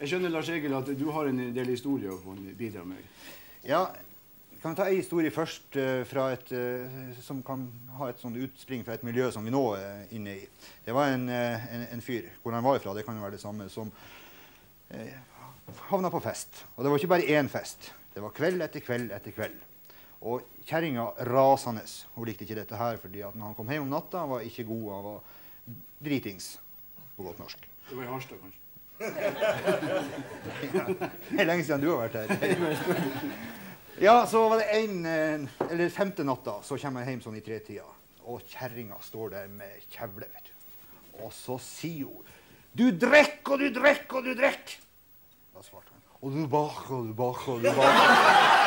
Jeg skjønner Lars Egil, at du har en del historier å bidra med. Ja, jeg kan ta en historie først fra et, uh, som kan ha et sånt utspring fra et miljø som vi nå er inne i. Det var en, en, en fyr. Hvor han var ifra, det kan jo være det samme. Som havna på fest. Og det var ikke bare én fest. Det var kveld etter kveld etter kveld. Og kjerringa rasende. Hun likte ikke dette her, fordi at når han kom hjem om natta, han var ikke god. Han var dritings, på godt norsk. Det var i Harstad, kanskje? Det er lenge siden du har vært her. Ja, så var det en, eller femte natta, så kommer jeg hjem sånn i tretida. Og kjerringa står der med kjevle. vet du. Og så sier hun 'Du drikker og du drikker og du drikker'. Da svarte han. 'Og du baker og du baker og du baker'.